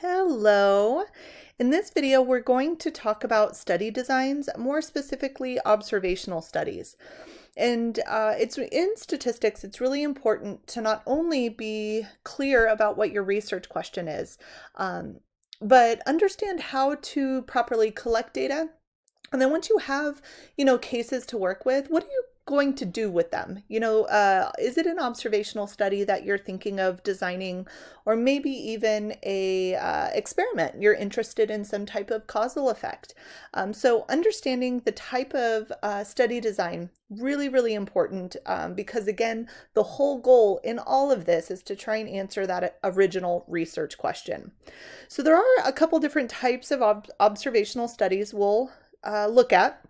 Hello. In this video, we're going to talk about study designs, more specifically observational studies. And uh, it's in statistics, it's really important to not only be clear about what your research question is, um, but understand how to properly collect data. And then once you have, you know, cases to work with, what do you going to do with them? You know, uh, is it an observational study that you're thinking of designing, or maybe even a uh, experiment? You're interested in some type of causal effect. Um, so understanding the type of uh, study design really, really important um, because again, the whole goal in all of this is to try and answer that original research question. So there are a couple different types of ob observational studies we'll uh, look at.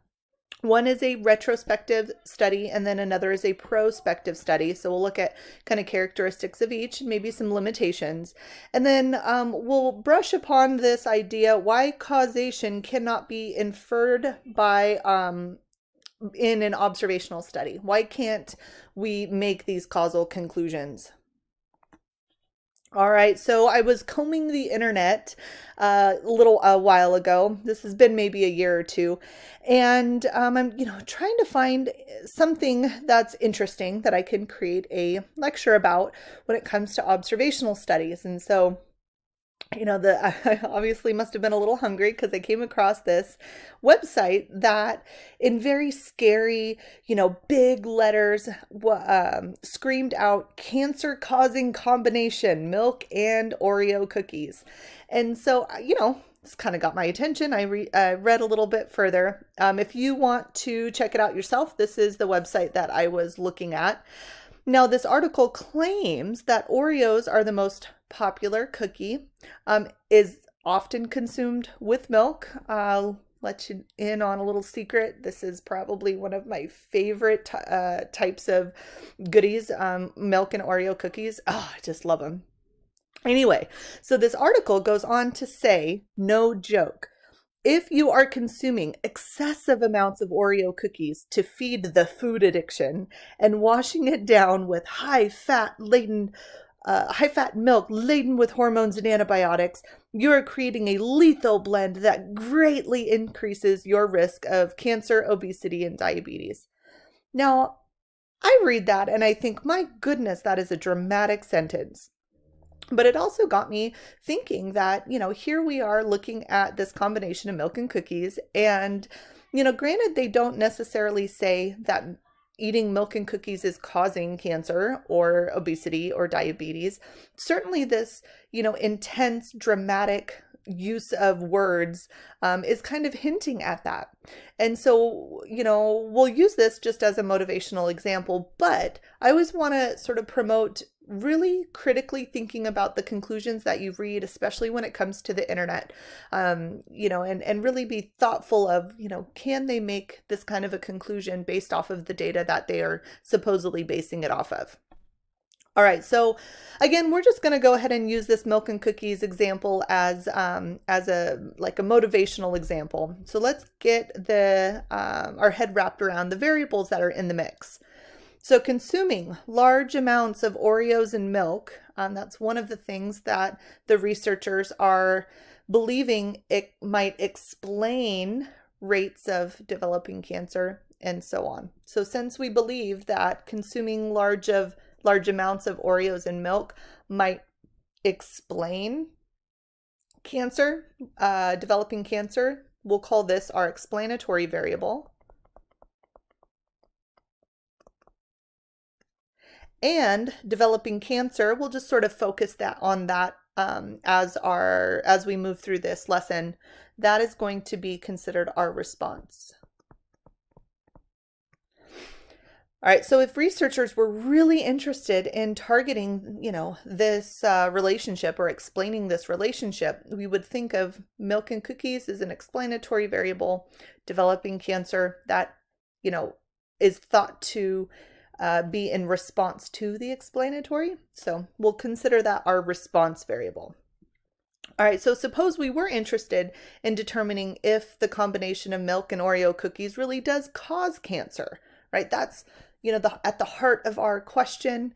One is a retrospective study, and then another is a prospective study. So we'll look at kind of characteristics of each maybe some limitations. And then um, we'll brush upon this idea why causation cannot be inferred by um, in an observational study. Why can't we make these causal conclusions? All right, so I was combing the internet uh, a little a while ago. This has been maybe a year or two, and um, I'm you know trying to find something that's interesting that I can create a lecture about when it comes to observational studies. And so you know, the I obviously must have been a little hungry because I came across this website that, in very scary, you know, big letters, um, screamed out "cancer-causing combination: milk and Oreo cookies," and so you know. This kind of got my attention. I re uh, read a little bit further. Um, if you want to check it out yourself, this is the website that I was looking at. Now, this article claims that Oreos are the most popular cookie, um, is often consumed with milk. I'll let you in on a little secret. This is probably one of my favorite uh, types of goodies, um, milk and Oreo cookies. Oh, I just love them. Anyway, so this article goes on to say, no joke, if you are consuming excessive amounts of Oreo cookies to feed the food addiction and washing it down with high fat laden uh, high fat milk laden with hormones and antibiotics, you are creating a lethal blend that greatly increases your risk of cancer, obesity, and diabetes. Now, I read that and I think, my goodness, that is a dramatic sentence. But it also got me thinking that, you know, here we are looking at this combination of milk and cookies. And, you know, granted, they don't necessarily say that eating milk and cookies is causing cancer or obesity or diabetes. Certainly, this, you know, intense, dramatic use of words um, is kind of hinting at that. And so, you know, we'll use this just as a motivational example, but I always want to sort of promote really critically thinking about the conclusions that you read, especially when it comes to the internet, um, you know, and, and really be thoughtful of, you know, can they make this kind of a conclusion based off of the data that they are supposedly basing it off of? All right, so again, we're just going to go ahead and use this milk and cookies example as um, as a like a motivational example. So let's get the um, our head wrapped around the variables that are in the mix. So consuming large amounts of Oreos and milk, um, that's one of the things that the researchers are believing it might explain rates of developing cancer and so on. So since we believe that consuming large of large amounts of Oreos and milk might explain cancer, uh, developing cancer. We'll call this our explanatory variable. And developing cancer, we'll just sort of focus that on that um, as our as we move through this lesson. That is going to be considered our response. All right, so if researchers were really interested in targeting, you know, this uh, relationship or explaining this relationship, we would think of milk and cookies as an explanatory variable, developing cancer that, you know, is thought to uh, be in response to the explanatory. So we'll consider that our response variable. All right, so suppose we were interested in determining if the combination of milk and Oreo cookies really does cause cancer, right? That's you know, the, at the heart of our question,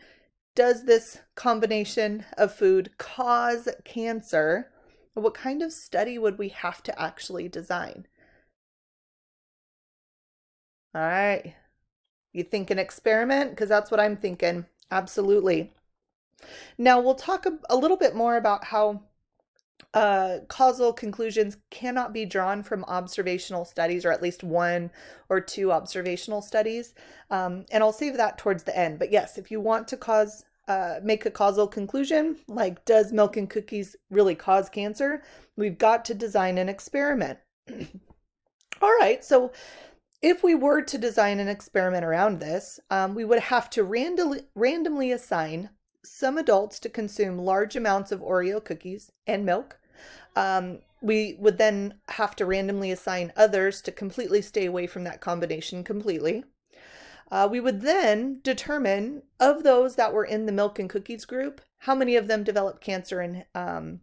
does this combination of food cause cancer? What kind of study would we have to actually design? All right. You think an experiment? Because that's what I'm thinking. Absolutely. Now, we'll talk a, a little bit more about how uh, causal conclusions cannot be drawn from observational studies, or at least one or two observational studies. Um, and I'll save that towards the end. But yes, if you want to cause uh, make a causal conclusion, like does milk and cookies really cause cancer, we've got to design an experiment. All right, so if we were to design an experiment around this, um, we would have to randomly, randomly assign some adults to consume large amounts of Oreo cookies and milk. Um, we would then have to randomly assign others to completely stay away from that combination completely. Uh, we would then determine of those that were in the milk and cookies group, how many of them developed cancer and um,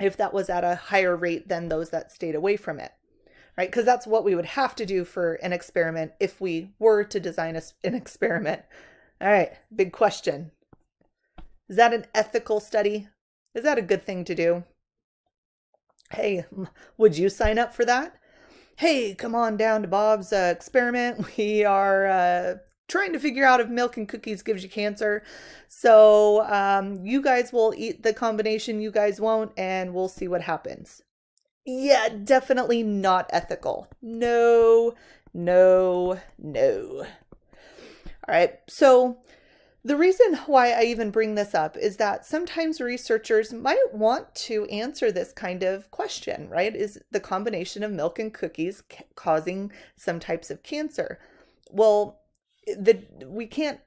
if that was at a higher rate than those that stayed away from it, right? Because that's what we would have to do for an experiment if we were to design a, an experiment. All right, big question. Is that an ethical study? Is that a good thing to do? Hey, would you sign up for that? Hey, come on down to Bob's uh, experiment. We are uh, trying to figure out if milk and cookies gives you cancer. So um, you guys will eat the combination, you guys won't, and we'll see what happens. Yeah, definitely not ethical. No, no, no. All right, so the reason why I even bring this up is that sometimes researchers might want to answer this kind of question, right? Is the combination of milk and cookies causing some types of cancer? Well, the we can't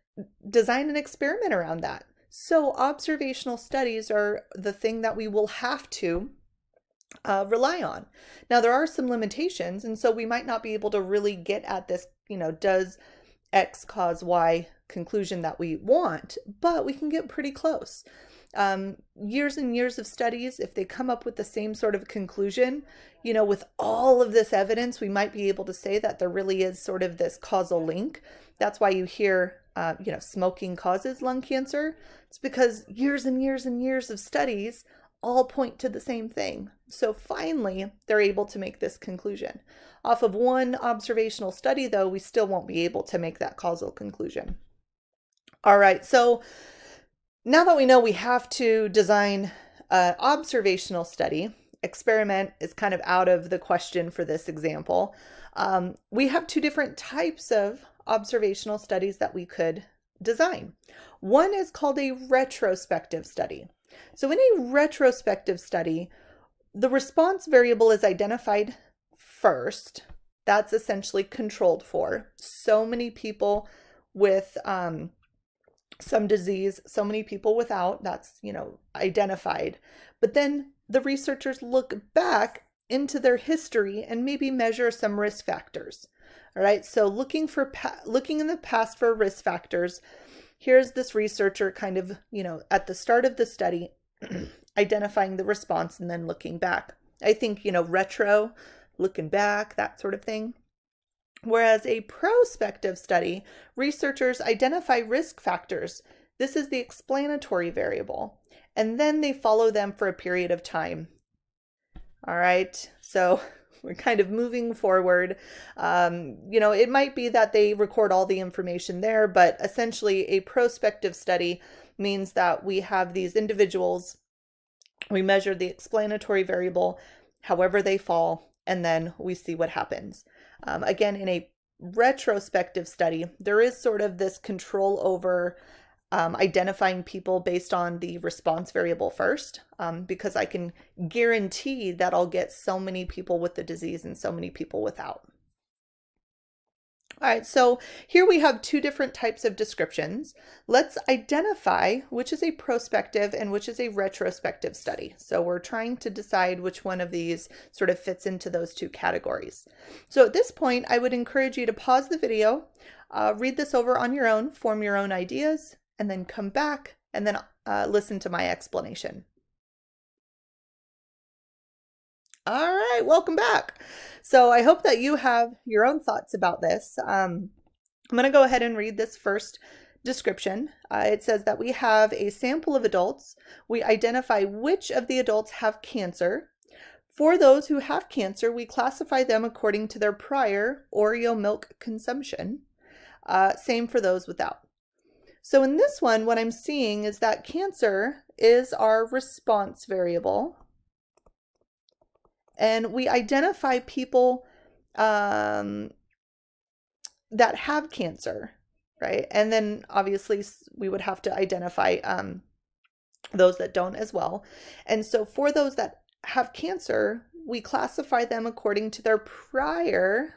design an experiment around that. So observational studies are the thing that we will have to uh, rely on. Now, there are some limitations, and so we might not be able to really get at this, you know, does X cause Y conclusion that we want, but we can get pretty close. Um, years and years of studies, if they come up with the same sort of conclusion, you know, with all of this evidence, we might be able to say that there really is sort of this causal link. That's why you hear, uh, you know, smoking causes lung cancer. It's because years and years and years of studies all point to the same thing. So finally, they're able to make this conclusion. Off of one observational study, though, we still won't be able to make that causal conclusion. All right, so now that we know we have to design an observational study, experiment is kind of out of the question for this example. Um, we have two different types of observational studies that we could design. One is called a retrospective study. So in a retrospective study, the response variable is identified first. That's essentially controlled for. So many people with um, some disease, so many people without, that's, you know, identified. But then the researchers look back into their history and maybe measure some risk factors. All right, so looking for looking in the past for risk factors, here's this researcher kind of, you know, at the start of the study identifying the response and then looking back. I think, you know, retro, looking back, that sort of thing. Whereas a prospective study, researchers identify risk factors. This is the explanatory variable. And then they follow them for a period of time. All right, so we're kind of moving forward. Um, you know, it might be that they record all the information there, but essentially a prospective study means that we have these individuals, we measure the explanatory variable, however they fall, and then we see what happens. Um, again, in a retrospective study, there is sort of this control over um, identifying people based on the response variable first, um, because I can guarantee that I'll get so many people with the disease and so many people without. All right, so here we have two different types of descriptions. Let's identify which is a prospective and which is a retrospective study. So we're trying to decide which one of these sort of fits into those two categories. So at this point, I would encourage you to pause the video, uh, read this over on your own, form your own ideas, and then come back and then uh, listen to my explanation. All right, welcome back. So I hope that you have your own thoughts about this. Um, I'm going to go ahead and read this first description, uh, it says that we have a sample of adults. We identify which of the adults have cancer. For those who have cancer, we classify them according to their prior Oreo milk consumption. Uh, same for those without. So in this one, what I'm seeing is that cancer is our response variable. And we identify people um, that have cancer, right? And then obviously we would have to identify um, those that don't as well. And so for those that have cancer, we classify them according to their prior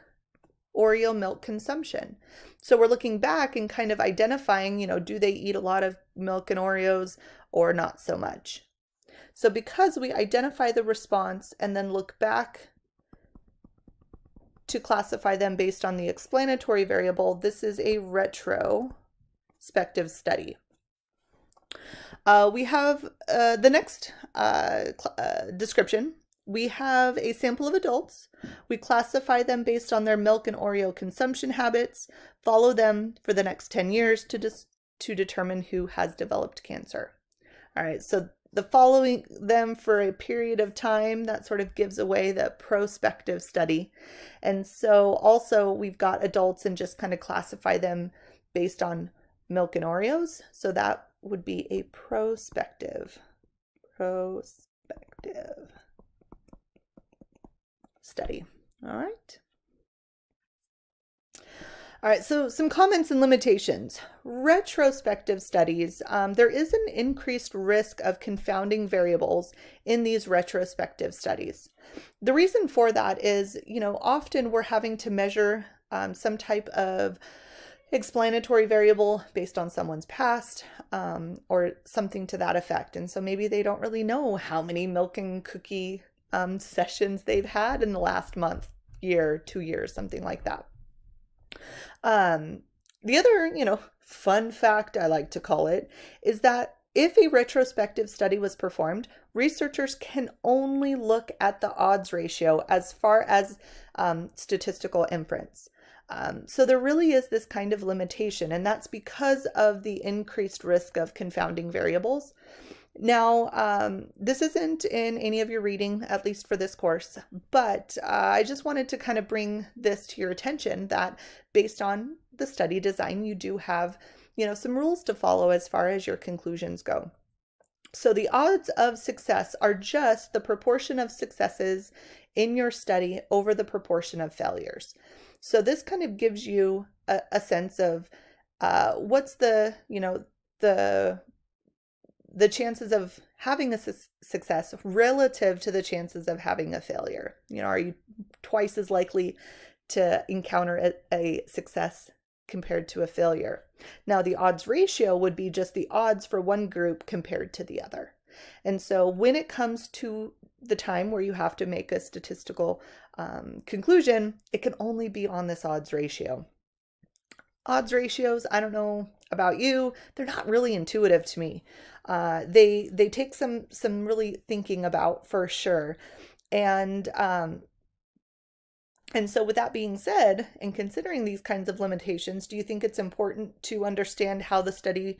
Oreo milk consumption. So we're looking back and kind of identifying, you know, do they eat a lot of milk and Oreos or not so much? So because we identify the response and then look back to classify them based on the explanatory variable, this is a retrospective study. Uh, we have uh, the next uh, uh, description. We have a sample of adults. We classify them based on their milk and Oreo consumption habits, follow them for the next 10 years to, to determine who has developed cancer. All right, so the following them for a period of time that sort of gives away the prospective study and so also we've got adults and just kind of classify them based on milk and oreos so that would be a prospective prospective study all right all right, so some comments and limitations. Retrospective studies, um, there is an increased risk of confounding variables in these retrospective studies. The reason for that is, you know, often we're having to measure um, some type of explanatory variable based on someone's past um, or something to that effect. And so maybe they don't really know how many milk and cookie um, sessions they've had in the last month, year, two years, something like that. Um, the other, you know, fun fact I like to call it is that if a retrospective study was performed, researchers can only look at the odds ratio as far as um, statistical inference. Um, so there really is this kind of limitation, and that's because of the increased risk of confounding variables. Now, um, this isn't in any of your reading, at least for this course, but uh, I just wanted to kind of bring this to your attention that based on the study design, you do have, you know, some rules to follow as far as your conclusions go. So the odds of success are just the proportion of successes in your study over the proportion of failures. So this kind of gives you a, a sense of uh, what's the, you know, the the chances of having a su success relative to the chances of having a failure. You know, are you twice as likely to encounter a, a success compared to a failure? Now, the odds ratio would be just the odds for one group compared to the other. And so when it comes to the time where you have to make a statistical um, conclusion, it can only be on this odds ratio. Odds ratios, I don't know about you, they're not really intuitive to me. Uh, they they take some some really thinking about for sure. And um and so with that being said and considering these kinds of limitations do you think it's important to understand how the study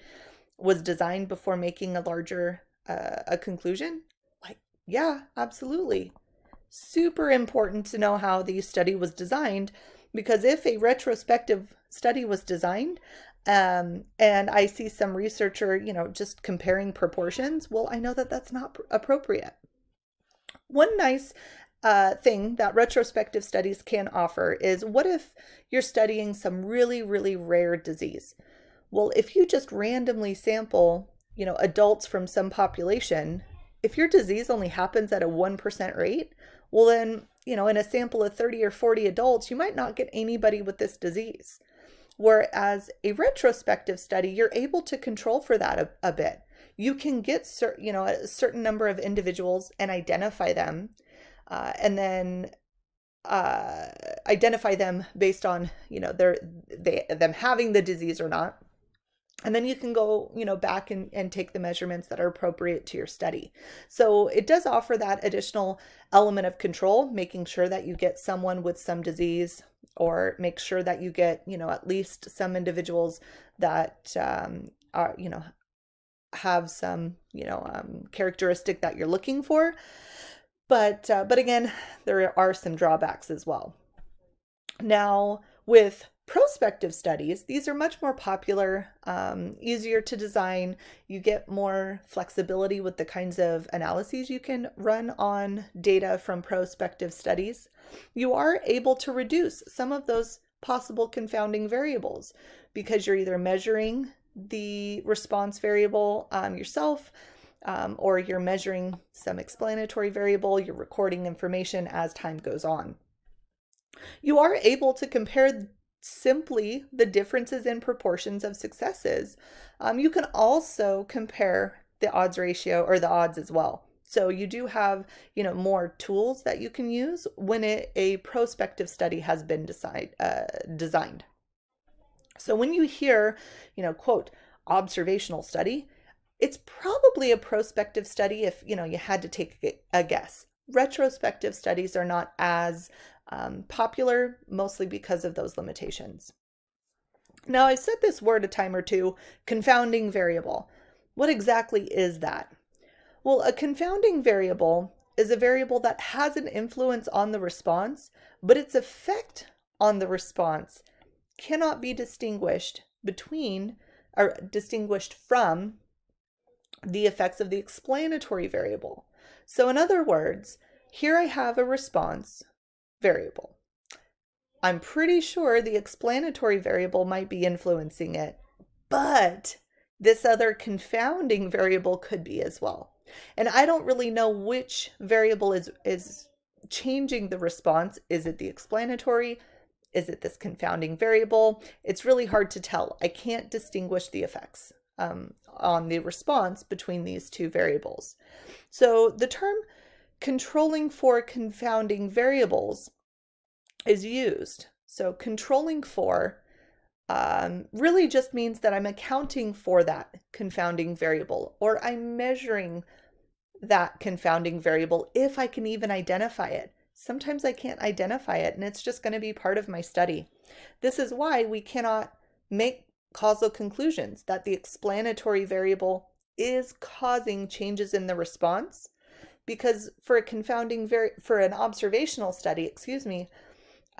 was designed before making a larger uh, a conclusion? Like yeah absolutely. Super important to know how the study was designed because if a retrospective study was designed um, and I see some researcher, you know, just comparing proportions. Well, I know that that's not appropriate. One nice uh, thing that retrospective studies can offer is what if you're studying some really, really rare disease? Well, if you just randomly sample, you know, adults from some population, if your disease only happens at a 1% rate, well, then, you know, in a sample of 30 or 40 adults, you might not get anybody with this disease. Whereas a retrospective study, you're able to control for that a, a bit. You can get cer- you know a certain number of individuals and identify them, uh, and then uh, identify them based on you know their they them having the disease or not. And then you can go you know back and, and take the measurements that are appropriate to your study. So it does offer that additional element of control making sure that you get someone with some disease or make sure that you get you know at least some individuals that um, are you know have some you know um, characteristic that you're looking for. But uh, but again there are some drawbacks as well. Now with prospective studies, these are much more popular, um, easier to design. You get more flexibility with the kinds of analyses you can run on data from prospective studies. You are able to reduce some of those possible confounding variables because you're either measuring the response variable um, yourself um, or you're measuring some explanatory variable, you're recording information as time goes on. You are able to compare simply the differences in proportions of successes. Um, you can also compare the odds ratio or the odds as well. So you do have, you know, more tools that you can use when it, a prospective study has been decide, uh, designed. So when you hear, you know, quote, observational study, it's probably a prospective study if, you know, you had to take a guess. Retrospective studies are not as um, popular mostly because of those limitations. Now, I've said this word a time or two confounding variable. What exactly is that? Well, a confounding variable is a variable that has an influence on the response, but its effect on the response cannot be distinguished between or distinguished from the effects of the explanatory variable. So in other words, here I have a response variable. I'm pretty sure the explanatory variable might be influencing it, but this other confounding variable could be as well. And I don't really know which variable is, is changing the response. Is it the explanatory? Is it this confounding variable? It's really hard to tell. I can't distinguish the effects um, on the response between these two variables. So the term controlling for confounding variables is used. So controlling for um, really just means that I'm accounting for that confounding variable or I'm measuring that confounding variable if I can even identify it. Sometimes I can't identify it and it's just going to be part of my study. This is why we cannot make causal conclusions that the explanatory variable is causing changes in the response because for a confounding very for an observational study, excuse me,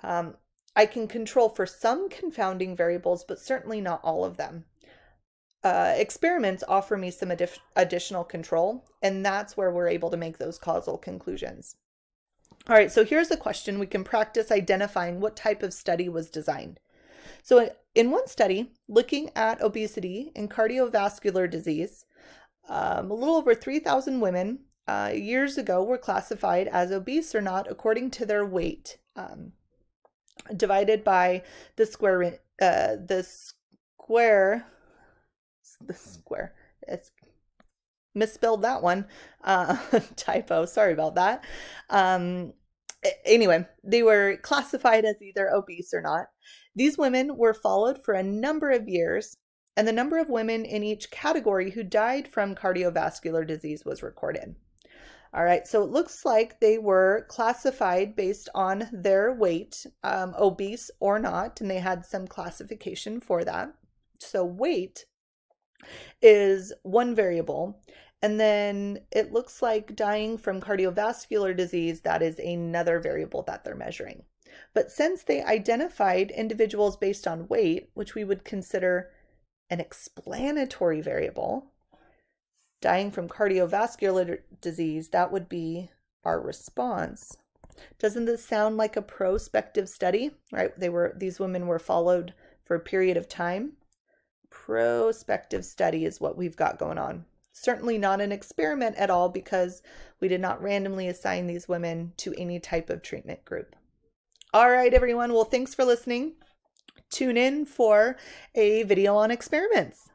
um, I can control for some confounding variables, but certainly not all of them. Uh, experiments offer me some additional control, and that's where we're able to make those causal conclusions. All right, so here's a question we can practice identifying what type of study was designed. So in one study, looking at obesity and cardiovascular disease, um, a little over 3,000 women uh, years ago were classified as obese or not according to their weight, um, divided by the square, uh, the square, the square, it's misspelled that one, uh, typo, sorry about that. Um, anyway, they were classified as either obese or not. These women were followed for a number of years and the number of women in each category who died from cardiovascular disease was recorded. All right, so it looks like they were classified based on their weight, um, obese or not, and they had some classification for that. So weight is one variable. And then it looks like dying from cardiovascular disease, that is another variable that they're measuring. But since they identified individuals based on weight, which we would consider an explanatory variable, dying from cardiovascular disease, that would be our response. Doesn't this sound like a prospective study, right? They were these women were followed for a period of time. Prospective study is what we've got going on. Certainly not an experiment at all because we did not randomly assign these women to any type of treatment group. All right, everyone. Well, thanks for listening. Tune in for a video on experiments.